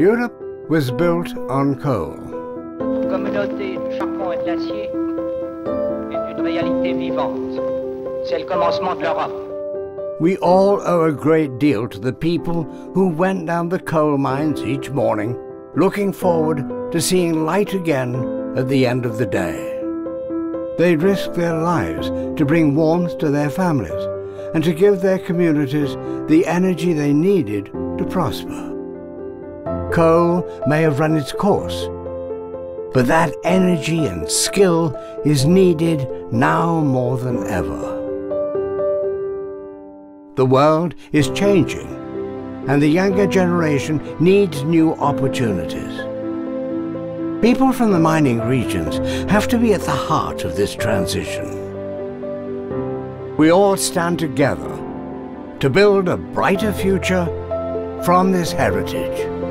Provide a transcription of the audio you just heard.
Europe was built on coal. Communauté du charbon et de l'acier est une réalité vivante. C'est le commencement de l'Europe. We all owe a great deal to the people who went down the coal mines each morning, looking forward to seeing light again at the end of the day. They risked their lives to bring warmth to their families and to give their communities the energy they needed to prosper. Coal may have run its course, but that energy and skill is needed now more than ever. The world is changing, and the younger generation needs new opportunities. People from the mining regions have to be at the heart of this transition. We all stand together to build a brighter future from this heritage.